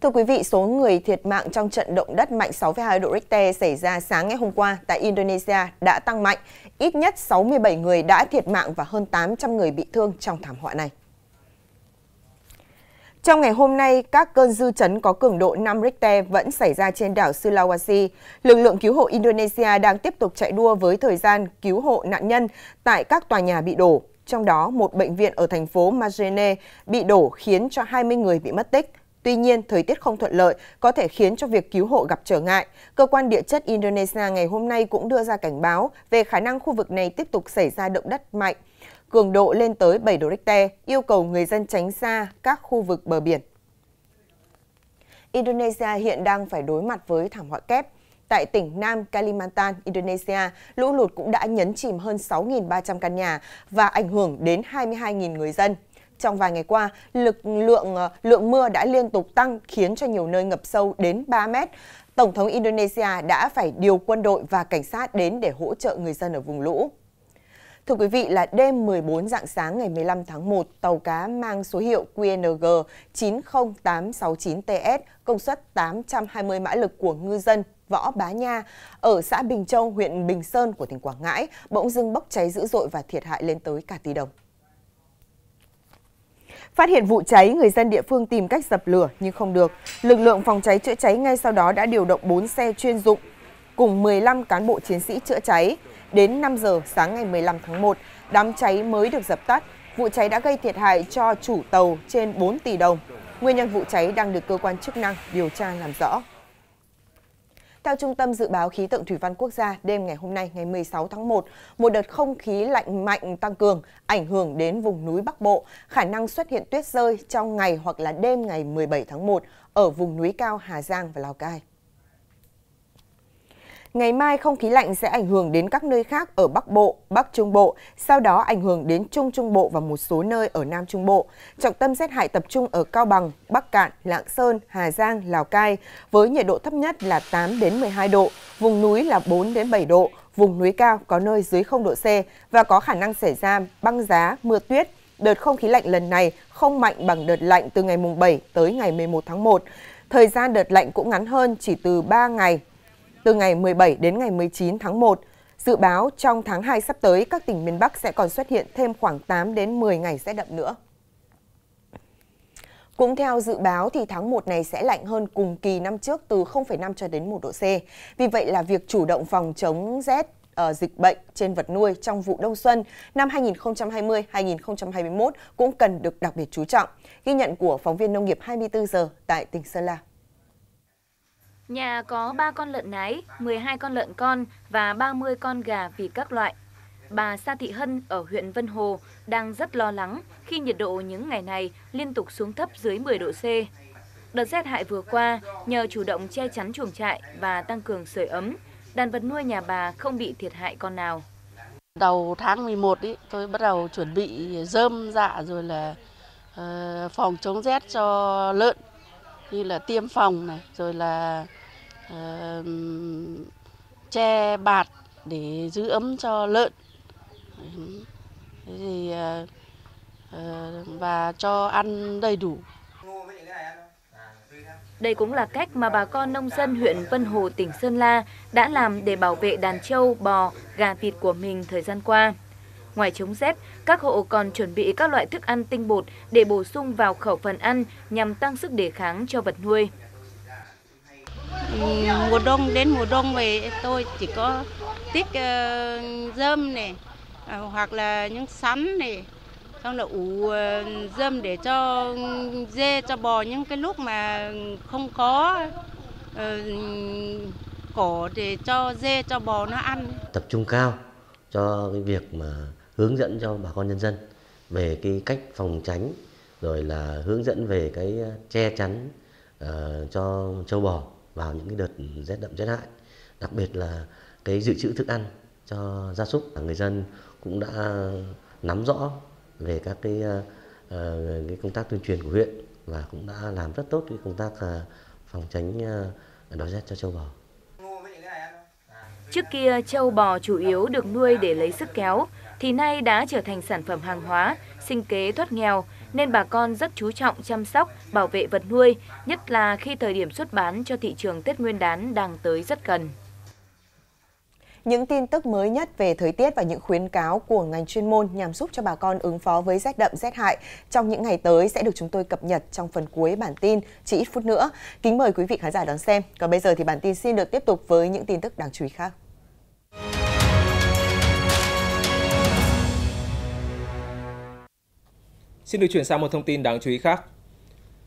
Thưa quý vị, số người thiệt mạng trong trận động đất mạnh 6,2 độ Richter xảy ra sáng ngày hôm qua tại Indonesia đã tăng mạnh. Ít nhất 67 người đã thiệt mạng và hơn 800 người bị thương trong thảm họa này. Trong ngày hôm nay, các cơn dư chấn có cường độ 5 Richter vẫn xảy ra trên đảo Sulawesi. Lực lượng cứu hộ Indonesia đang tiếp tục chạy đua với thời gian cứu hộ nạn nhân tại các tòa nhà bị đổ. Trong đó, một bệnh viện ở thành phố Majene bị đổ khiến cho 20 người bị mất tích. Tuy nhiên, thời tiết không thuận lợi có thể khiến cho việc cứu hộ gặp trở ngại. Cơ quan địa chất Indonesia ngày hôm nay cũng đưa ra cảnh báo về khả năng khu vực này tiếp tục xảy ra động đất mạnh cường độ lên tới 7 độ Richter, yêu cầu người dân tránh xa các khu vực bờ biển. Indonesia hiện đang phải đối mặt với thảm họa kép. Tại tỉnh Nam Kalimantan, Indonesia, lũ lụt cũng đã nhấn chìm hơn 6.300 căn nhà và ảnh hưởng đến 22.000 người dân. Trong vài ngày qua, lực lượng ờ, lượng mưa đã liên tục tăng khiến cho nhiều nơi ngập sâu đến 3 mét. Tổng thống Indonesia đã phải điều quân đội và cảnh sát đến để hỗ trợ người dân ở vùng lũ. Thưa quý vị là đêm 14 dạng sáng ngày 15 tháng 1, tàu cá mang số hiệu QNG 90869TS công suất 820 mã lực của ngư dân Võ Bá Nha ở xã Bình Châu, huyện Bình Sơn của tỉnh Quảng Ngãi bỗng dưng bốc cháy dữ dội và thiệt hại lên tới cả tỷ đồng. Phát hiện vụ cháy, người dân địa phương tìm cách dập lửa nhưng không được. Lực lượng phòng cháy chữa cháy ngay sau đó đã điều động 4 xe chuyên dụng cùng 15 cán bộ chiến sĩ chữa cháy. Đến 5 giờ sáng ngày 15 tháng 1, đám cháy mới được dập tắt. Vụ cháy đã gây thiệt hại cho chủ tàu trên 4 tỷ đồng. Nguyên nhân vụ cháy đang được cơ quan chức năng điều tra làm rõ. Theo Trung tâm Dự báo Khí tượng Thủy văn Quốc gia, đêm ngày hôm nay ngày 16 tháng 1, một đợt không khí lạnh mạnh tăng cường ảnh hưởng đến vùng núi Bắc Bộ, khả năng xuất hiện tuyết rơi trong ngày hoặc là đêm ngày 17 tháng 1 ở vùng núi cao Hà Giang và Lào Cai. Ngày mai không khí lạnh sẽ ảnh hưởng đến các nơi khác ở Bắc Bộ, Bắc Trung Bộ, sau đó ảnh hưởng đến Trung Trung Bộ và một số nơi ở Nam Trung Bộ. Trọng tâm rét hại tập trung ở Cao Bằng, Bắc Cạn, Lạng Sơn, Hà Giang, Lào Cai với nhiệt độ thấp nhất là 8 đến 12 độ, vùng núi là 4 đến 7 độ, vùng núi cao có nơi dưới 0 độ C và có khả năng xảy ra băng giá, mưa tuyết. Đợt không khí lạnh lần này không mạnh bằng đợt lạnh từ ngày mùng 7 tới ngày 11 tháng 1. Thời gian đợt lạnh cũng ngắn hơn chỉ từ 3 ngày từ ngày 17 đến ngày 19 tháng 1. Dự báo trong tháng 2 sắp tới, các tỉnh miền Bắc sẽ còn xuất hiện thêm khoảng 8 đến 10 ngày rét đậm nữa. Cũng theo dự báo thì tháng 1 này sẽ lạnh hơn cùng kỳ năm trước từ 0,5 cho đến 1 độ C. Vì vậy là việc chủ động phòng chống rét ở dịch bệnh trên vật nuôi trong vụ đông xuân năm 2020-2021 cũng cần được đặc biệt chú trọng. Ghi nhận của phóng viên nông nghiệp 24 giờ tại tỉnh Sơn La. Nhà có 3 con lợn nái, 12 con lợn con và 30 con gà vịt các loại. Bà Sa Thị Hân ở huyện Vân Hồ đang rất lo lắng khi nhiệt độ những ngày này liên tục xuống thấp dưới 10 độ C. Đợt rét hại vừa qua, nhờ chủ động che chắn chuồng trại và tăng cường sưởi ấm, đàn vật nuôi nhà bà không bị thiệt hại con nào. Đầu tháng 11 ý, tôi bắt đầu chuẩn bị rơm dạ rồi là uh, phòng chống rét cho lợn như là tiêm phòng này rồi là che bạt để giữ ấm cho lợn thì ờ, ờ, và cho ăn đầy đủ đây cũng là cách mà bà con nông dân huyện Vân Hồ, tỉnh Sơn La đã làm để bảo vệ đàn trâu, bò, gà vịt của mình thời gian qua. Ngoài chống rét, các hộ còn chuẩn bị các loại thức ăn tinh bột để bổ sung vào khẩu phần ăn nhằm tăng sức đề kháng cho vật nuôi. Mùa đông đến mùa đông về tôi chỉ có tích uh, ờ, dơm này uh, hoặc là những sắn này xong là ủ uh, dơm để cho dê cho bò những cái lúc mà không có uh, cỏ để cho dê cho bò nó ăn. Tập trung cao cho cái việc mà hướng dẫn cho bà con nhân dân về cái cách phòng tránh rồi là hướng dẫn về cái che chắn uh, cho châu bò vào những cái đợt rét đậm rét hại đặc biệt là cái dự trữ thức ăn cho gia súc người dân cũng đã nắm rõ về các cái, uh, cái công tác tuyên truyền của huyện và cũng đã làm rất tốt cái công tác uh, phòng tránh uh, đói rét cho châu bò. Trước kia châu bò chủ yếu được nuôi để lấy sức kéo, thì nay đã trở thành sản phẩm hàng hóa, sinh kế thoát nghèo nên bà con rất chú trọng chăm sóc, bảo vệ vật nuôi, nhất là khi thời điểm xuất bán cho thị trường Tết Nguyên đán đang tới rất gần. Những tin tức mới nhất về thời tiết và những khuyến cáo của ngành chuyên môn nhằm giúp cho bà con ứng phó với rét đậm rét hại trong những ngày tới sẽ được chúng tôi cập nhật trong phần cuối bản tin chỉ ít phút nữa. Kính mời quý vị khán giả đón xem. Còn bây giờ thì bản tin xin được tiếp tục với những tin tức đáng chú ý khác. Xin được chuyển sang một thông tin đáng chú ý khác.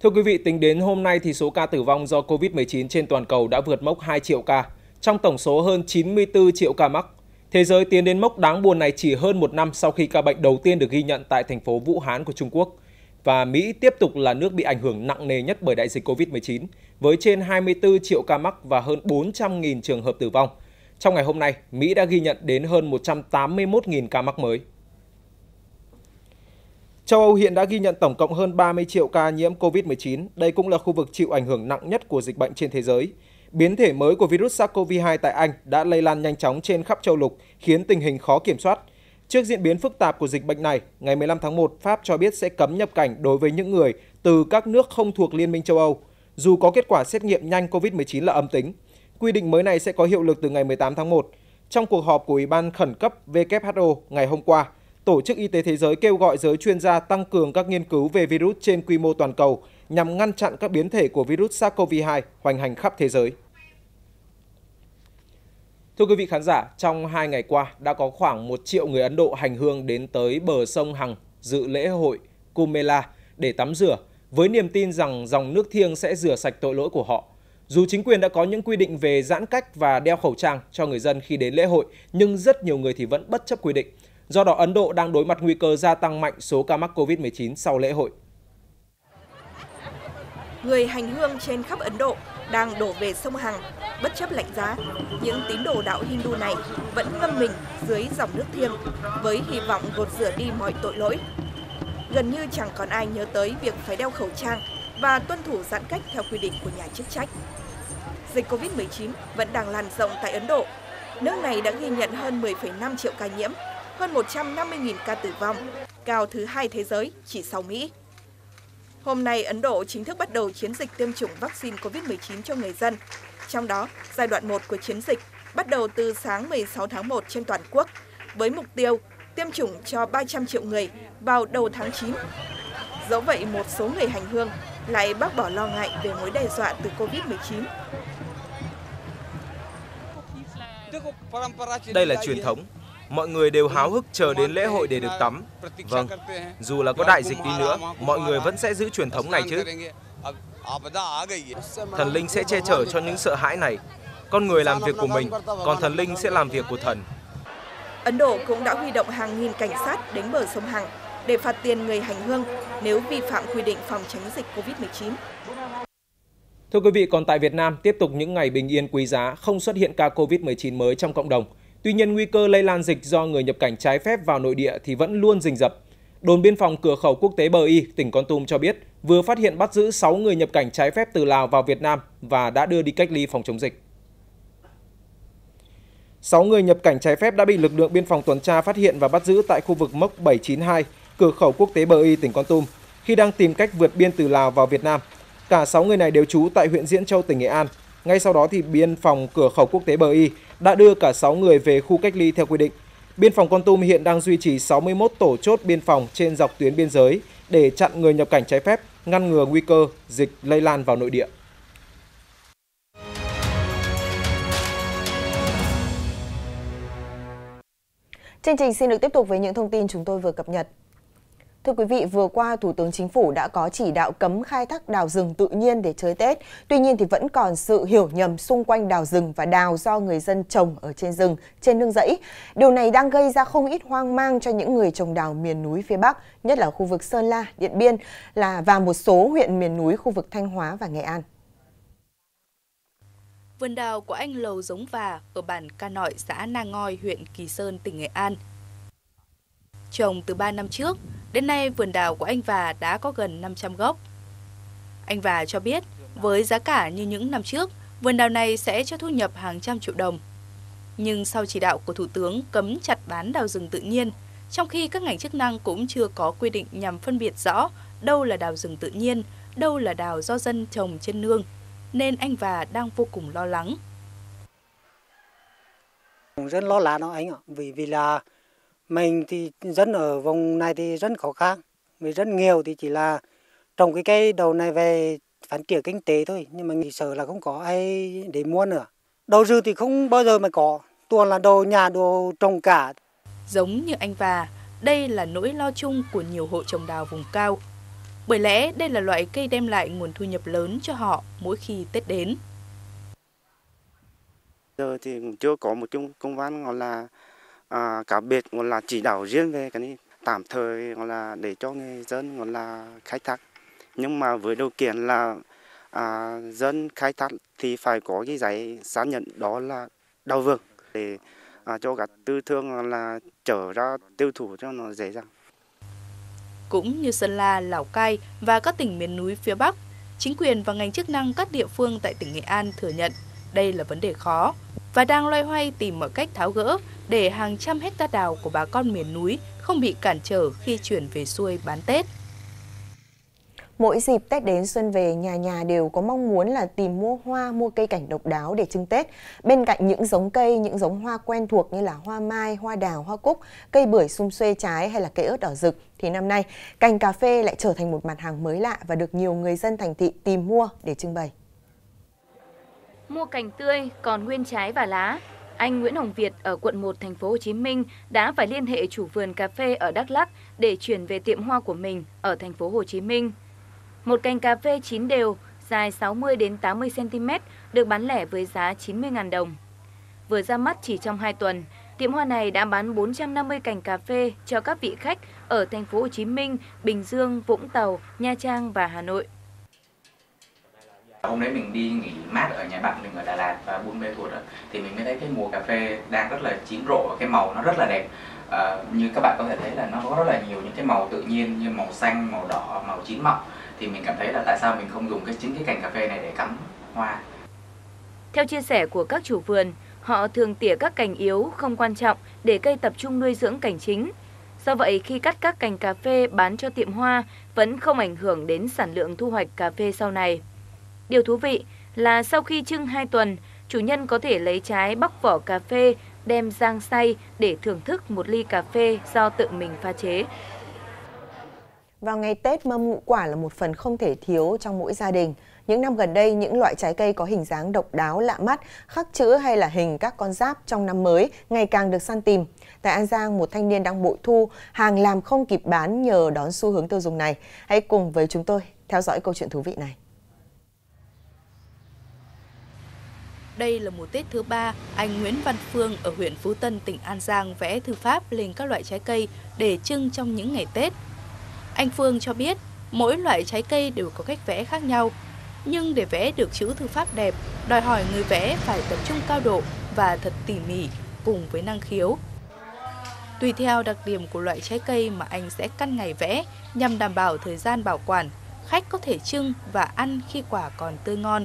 Thưa quý vị, tính đến hôm nay thì số ca tử vong do COVID-19 trên toàn cầu đã vượt mốc 2 triệu ca, trong tổng số hơn 94 triệu ca mắc. Thế giới tiến đến mốc đáng buồn này chỉ hơn một năm sau khi ca bệnh đầu tiên được ghi nhận tại thành phố Vũ Hán của Trung Quốc. Và Mỹ tiếp tục là nước bị ảnh hưởng nặng nề nhất bởi đại dịch COVID-19, với trên 24 triệu ca mắc và hơn 400.000 trường hợp tử vong. Trong ngày hôm nay, Mỹ đã ghi nhận đến hơn 181.000 ca mắc mới. Châu Âu hiện đã ghi nhận tổng cộng hơn 30 triệu ca nhiễm COVID-19. Đây cũng là khu vực chịu ảnh hưởng nặng nhất của dịch bệnh trên thế giới. Biến thể mới của virus SARS-CoV-2 tại Anh đã lây lan nhanh chóng trên khắp châu lục, khiến tình hình khó kiểm soát. Trước diễn biến phức tạp của dịch bệnh này, ngày 15 tháng 1, Pháp cho biết sẽ cấm nhập cảnh đối với những người từ các nước không thuộc Liên minh châu Âu, dù có kết quả xét nghiệm nhanh COVID-19 là âm tính. Quy định mới này sẽ có hiệu lực từ ngày 18 tháng 1. Trong cuộc họp của Ủy ban khẩn cấp WHO ngày hôm qua, Tổ chức Y tế Thế giới kêu gọi giới chuyên gia tăng cường các nghiên cứu về virus trên quy mô toàn cầu nhằm ngăn chặn các biến thể của virus SARS-CoV-2 hoành hành khắp thế giới. Thưa quý vị khán giả, trong hai ngày qua đã có khoảng 1 triệu người Ấn Độ hành hương đến tới bờ sông Hằng dự lễ hội Kumela để tắm rửa với niềm tin rằng dòng nước thiêng sẽ rửa sạch tội lỗi của họ. Dù chính quyền đã có những quy định về giãn cách và đeo khẩu trang cho người dân khi đến lễ hội, nhưng rất nhiều người thì vẫn bất chấp quy định. Do đó, Ấn Độ đang đối mặt nguy cơ gia tăng mạnh số ca mắc COVID-19 sau lễ hội. Người hành hương trên khắp Ấn Độ đang đổ về sông Hằng, bất chấp lạnh giá. Những tín đồ đạo Hindu này vẫn ngâm mình dưới dòng nước thiêng với hy vọng gột rửa đi mọi tội lỗi. Gần như chẳng còn ai nhớ tới việc phải đeo khẩu trang và tuân thủ giãn cách theo quy định của nhà chức trách. Dịch COVID-19 vẫn đang lan rộng tại Ấn Độ. Nước này đã ghi nhận hơn 10,5 triệu ca nhiễm hơn 150.000 ca tử vong, cao thứ hai thế giới chỉ sau Mỹ. Hôm nay, Ấn Độ chính thức bắt đầu chiến dịch tiêm chủng vaccine COVID-19 cho người dân. Trong đó, giai đoạn 1 của chiến dịch bắt đầu từ sáng 16 tháng 1 trên toàn quốc, với mục tiêu tiêm chủng cho 300 triệu người vào đầu tháng 9. Dẫu vậy, một số người hành hương lại bác bỏ lo ngại về mối đe dọa từ COVID-19. Đây là truyền thống mọi người đều háo hức chờ đến lễ hội để được tắm. Vâng, dù là có đại dịch đi nữa, mọi người vẫn sẽ giữ truyền thống này chứ. Thần linh sẽ che chở cho những sợ hãi này. Con người làm việc của mình, còn thần linh sẽ làm việc của thần. Ấn Độ cũng đã huy động hàng nghìn cảnh sát đến bờ sông Hằng để phạt tiền người hành hương nếu vi phạm quy định phòng chống dịch COVID-19. Thưa quý vị, còn tại Việt Nam, tiếp tục những ngày bình yên quý giá, không xuất hiện ca COVID-19 mới trong cộng đồng. Tuy nhiên, nguy cơ lây lan dịch do người nhập cảnh trái phép vào nội địa thì vẫn luôn rình rập. Đồn biên phòng cửa khẩu quốc tế Bờ Y, tỉnh Con Tum cho biết vừa phát hiện bắt giữ 6 người nhập cảnh trái phép từ Lào vào Việt Nam và đã đưa đi cách ly phòng chống dịch. 6 người nhập cảnh trái phép đã bị lực lượng biên phòng tuần tra phát hiện và bắt giữ tại khu vực mốc 792, cửa khẩu quốc tế Bờ Y, tỉnh Con Tum, khi đang tìm cách vượt biên từ Lào vào Việt Nam. Cả 6 người này đều trú tại huyện Diễn Châu, tỉnh Nghệ An. Ngay sau đó thì biên phòng cửa khẩu quốc tế Bờ Y đã đưa cả 6 người về khu cách ly theo quy định. Biên phòng Con Tum hiện đang duy trì 61 tổ chốt biên phòng trên dọc tuyến biên giới để chặn người nhập cảnh trái phép, ngăn ngừa nguy cơ dịch lây lan vào nội địa. Chương trình xin được tiếp tục với những thông tin chúng tôi vừa cập nhật. Thưa quý vị, vừa qua Thủ tướng Chính phủ đã có chỉ đạo cấm khai thác đào rừng tự nhiên để chơi Tết. Tuy nhiên thì vẫn còn sự hiểu nhầm xung quanh đào rừng và đào do người dân trồng ở trên rừng, trên nương rẫy. Điều này đang gây ra không ít hoang mang cho những người trồng đào miền núi phía Bắc, nhất là khu vực Sơn La, Điện Biên là và một số huyện miền núi khu vực Thanh Hóa và Nghệ An. Vườn đào của anh Lầu Giống Và ở bản Ca Nội, xã Na Ngoi, huyện Kỳ Sơn, tỉnh Nghệ An. Trồng từ 3 năm trước, Đến nay, vườn đào của anh Và đã có gần 500 gốc. Anh Và cho biết, với giá cả như những năm trước, vườn đào này sẽ cho thu nhập hàng trăm triệu đồng. Nhưng sau chỉ đạo của Thủ tướng cấm chặt bán đào rừng tự nhiên, trong khi các ngành chức năng cũng chưa có quy định nhằm phân biệt rõ đâu là đào rừng tự nhiên, đâu là đào do dân trồng trên nương, nên anh và đang vô cùng lo lắng. Rất lo lắng đó anh ạ, vì vì là mình thì dân ở vùng này thì rất khó khăn, vì rất nghèo thì chỉ là trồng cái cây đầu này về phát triển kinh tế thôi, nhưng mà nghĩ sợ là không có ai để mua nữa. Đầu rừng thì không bao giờ mà có, toàn là đồ nhà đồ trồng cả. Giống như anh và, đây là nỗi lo chung của nhiều hộ trồng đào vùng cao. Bởi lẽ đây là loại cây đem lại nguồn thu nhập lớn cho họ mỗi khi Tết đến. Giờ thì cũng chưa có một chung công văn gọi là à, cả biệt gọi là chỉ đạo riêng về cái này tạm thời gọi là để cho người dân gọi là khai thác nhưng mà với điều kiện là à, dân khai thác thì phải có cái giấy xác nhận đó là đào vườn để à, cho các tư thương là trở ra tiêu thụ cho nó dễ dàng. Cũng như Sơn La, Lào Cai và các tỉnh miền núi phía Bắc, chính quyền và ngành chức năng các địa phương tại tỉnh Nghệ An thừa nhận đây là vấn đề khó và đang loay hoay tìm mọi cách tháo gỡ để hàng trăm hecta đào của bà con miền núi không bị cản trở khi chuyển về xuôi bán Tết. Mỗi dịp Tết đến xuân về, nhà nhà đều có mong muốn là tìm mua hoa, mua cây cảnh độc đáo để trưng Tết. Bên cạnh những giống cây, những giống hoa quen thuộc như là hoa mai, hoa đào, hoa cúc, cây bưởi sum xuê trái hay là cây ớt đỏ rực, thì năm nay cành cà phê lại trở thành một mặt hàng mới lạ và được nhiều người dân thành thị tìm mua để trưng bày. Mua cành tươi còn nguyên trái và lá, anh Nguyễn Hồng Việt ở quận 1 thành phố Hồ Chí Minh đã phải liên hệ chủ vườn cà phê ở Đắk Lắk để chuyển về tiệm hoa của mình ở thành phố Hồ Chí Minh. Một cành cà phê chín đều, dài 60 đến 80 cm được bán lẻ với giá 90.000 đồng. Vừa ra mắt chỉ trong 2 tuần, tiệm hoa này đã bán 450 cành cà phê cho các vị khách ở thành phố Hồ Chí Minh, Bình Dương, Vũng Tàu, Nha Trang và Hà Nội. Hôm đấy mình đi nghỉ mát ở nhà bạn mình ở Đà Lạt và Buôn Mê Thuột thì mình mới thấy cái mùa cà phê đang rất là chín rộ cái màu nó rất là đẹp. À, như các bạn có thể thấy là nó có rất là nhiều những cái màu tự nhiên như màu xanh, màu đỏ, màu chín mọng thì mình cảm thấy là tại sao mình không dùng cái chính cái cành cà phê này để cắm hoa. Theo chia sẻ của các chủ vườn, họ thường tỉa các cành yếu không quan trọng để cây tập trung nuôi dưỡng cành chính. Do vậy, khi cắt các cành cà phê bán cho tiệm hoa vẫn không ảnh hưởng đến sản lượng thu hoạch cà phê sau này. Điều thú vị là sau khi trưng 2 tuần, chủ nhân có thể lấy trái bóc vỏ cà phê, đem rang xay để thưởng thức một ly cà phê do tự mình pha chế. Vào ngày Tết, mâm ngũ quả là một phần không thể thiếu trong mỗi gia đình. Những năm gần đây, những loại trái cây có hình dáng độc đáo lạ mắt, khắc chữ hay là hình các con giáp trong năm mới ngày càng được săn tìm. Tại An Giang, một thanh niên đang bội thu, hàng làm không kịp bán nhờ đón xu hướng tiêu dùng này. Hãy cùng với chúng tôi theo dõi câu chuyện thú vị này. Đây là mùa Tết thứ ba, anh Nguyễn Văn Phương ở huyện Phú Tân, tỉnh An Giang vẽ thư pháp lên các loại trái cây để trưng trong những ngày Tết. Anh Phương cho biết mỗi loại trái cây đều có cách vẽ khác nhau, nhưng để vẽ được chữ thư pháp đẹp, đòi hỏi người vẽ phải tập trung cao độ và thật tỉ mỉ cùng với năng khiếu. Tùy theo đặc điểm của loại trái cây mà anh sẽ căn ngày vẽ nhằm đảm bảo thời gian bảo quản, khách có thể trưng và ăn khi quả còn tươi ngon.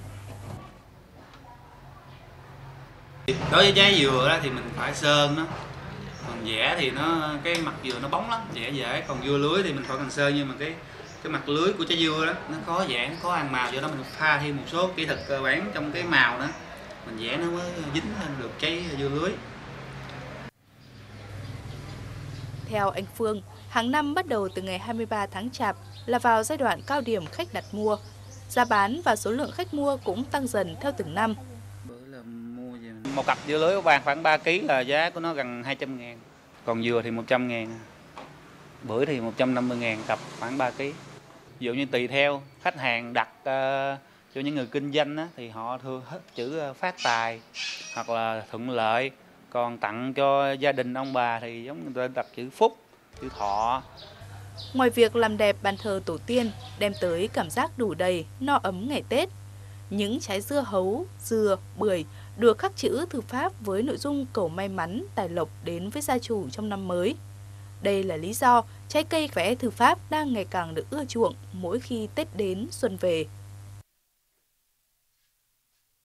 Đối với trái dừa đó thì mình phải sơn nó. Còn vẽ thì nó cái mặt dừa nó bóng lắm vẽ dễ. Còn dưa lưới thì mình phải cần sơn nhưng mà cái cái mặt lưới của trái dưa đó nó khó vẽ nó khó ăn màu. Do đó mình pha thêm một số kỹ thuật cơ bản trong cái màu đó. Mình vẽ nó mới dính lên được trái dưa lưới. Theo anh Phương, hàng năm bắt đầu từ ngày 23 tháng Chạp là vào giai đoạn cao điểm khách đặt mua. Giá bán và số lượng khách mua cũng tăng dần theo từng năm một cặp dưa lưới vàng khoảng 3 kg là giá của nó gần 200 ngàn. Còn dừa thì 100 ngàn. Bưởi thì 150 ngàn cặp khoảng 3 kg ví dụ như tùy theo khách hàng đặt uh, cho những người kinh doanh á, thì họ thường hết chữ ờ, phát tài hoặc là thuận lợi. Còn tặng cho gia đình ông bà thì giống người ta đặt chữ phúc chữ thọ. Ngoài việc làm đẹp bàn thờ tổ tiên, đem tới cảm giác đủ đầy, no ấm ngày Tết, những trái dưa hấu, dừa, bưởi được khắc chữ thư pháp với nội dung cầu may mắn, tài lộc đến với gia chủ trong năm mới. Đây là lý do trái cây vẽ thư pháp đang ngày càng được ưa chuộng mỗi khi Tết đến xuân về.